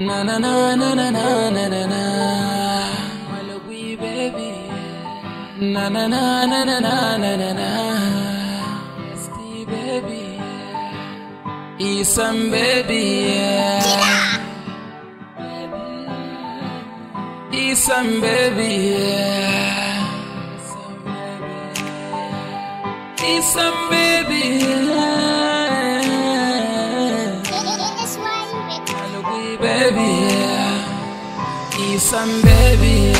Na na na na na na na na na. Malagui baby. Na na na na na na na na na. ST baby. Isan baby. Isan baby. Isan baby. Malagui baby. Isan baby.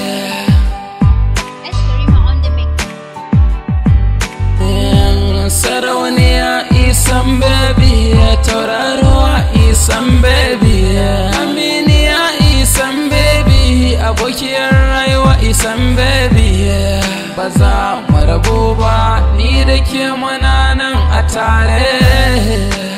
Sarauniya isan baby. Tauraruwa isan baby. Aminiya isan baby. Abokiyar rayuwa isan baby. Ba za mu rabu ba ni da ke muna nan a tare.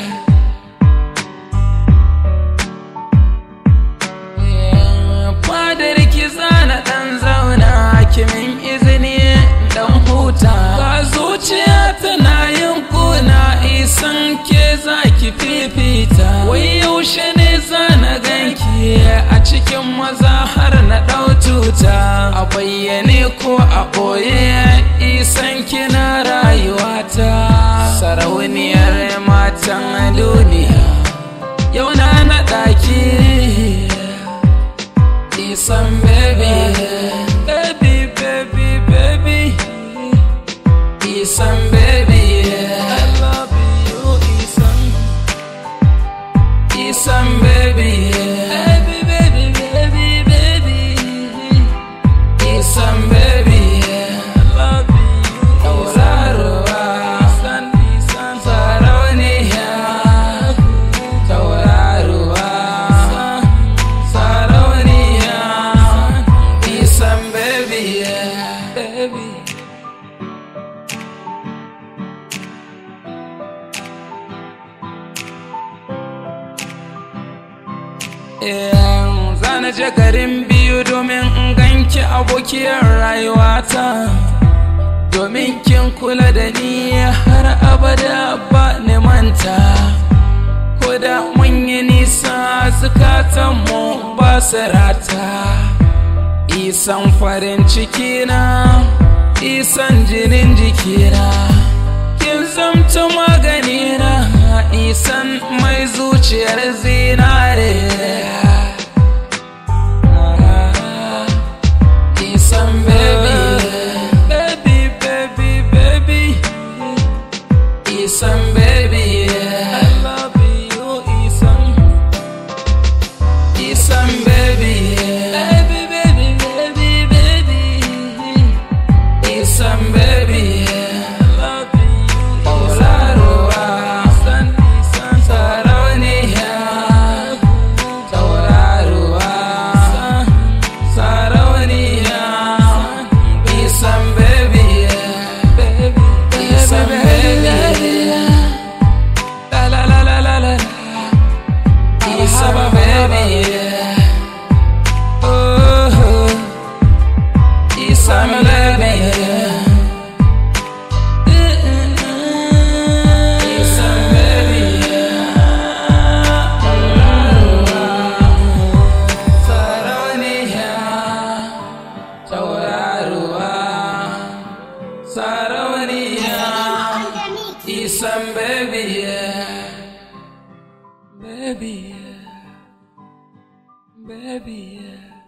Matan duniya Yau na ki baby. Baby, baby, baby. Baby baby Baby garin biyu domin in ganki abokiyar rayuwata. Domin kin kula da ni har abada ba ni manta. Ko da mun yi nisa zukatanmu ba su rata. Isan farin cikina, isan jinin jikina Kin zamta maganina, isan mai zuciyar zinare some baby, yeah. Baby, yeah. Baby, yeah.